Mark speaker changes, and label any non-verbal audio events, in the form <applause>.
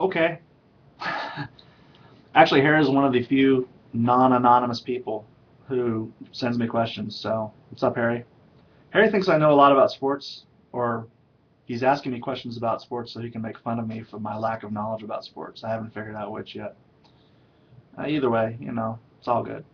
Speaker 1: okay. <laughs> Actually, Harry is one of the few non-anonymous people who sends me questions. So, what's up, Harry? Harry thinks I know a lot about sports, or he's asking me questions about sports so he can make fun of me for my lack of knowledge about sports. I haven't figured out which yet. Uh, either way, you know, it's all good.